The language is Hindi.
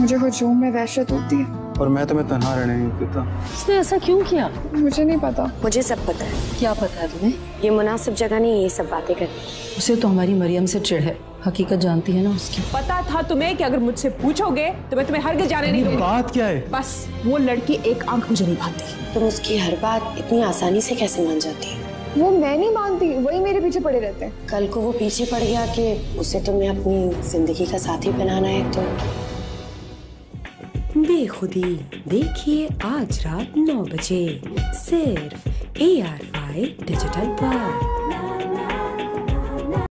मुझे हजूम में वहशत होती है। और मैं तुम्हें तनहा रहने नहीं देता। उसने ऐसा क्यों किया? मुझे नहीं पता। मुझे सब पता है। क्या पता है तुम्हें? ये मुनासिब जगह नहीं ये सब बातें करनी। उसे तो हमारी मरियम से चिड़ है। हकीकत जानती है ना उसकी। पता था तुम्हें कि अगर मुझसे पूछोगे तो मैं तुम्हें हरगिज जाने नहीं दूँगी। बात क्या है? बस वो लड़की एक आँख मुझे नहीं भाती। तुम उसकी हर बात इतनी आसानी से कैसे मान जाती हो? वो मैं नहीं मानती वही मेरे पीछे पड़े रहते हैं। कल को वो पीछे पड़ गया कि उसे तुम्हें अपनी ज़िंदगी का साथी बनाना है तो बेखुदी देखिए आज रात नौ बजे सिर्फ़ ए आर वाई डिजिटल पर।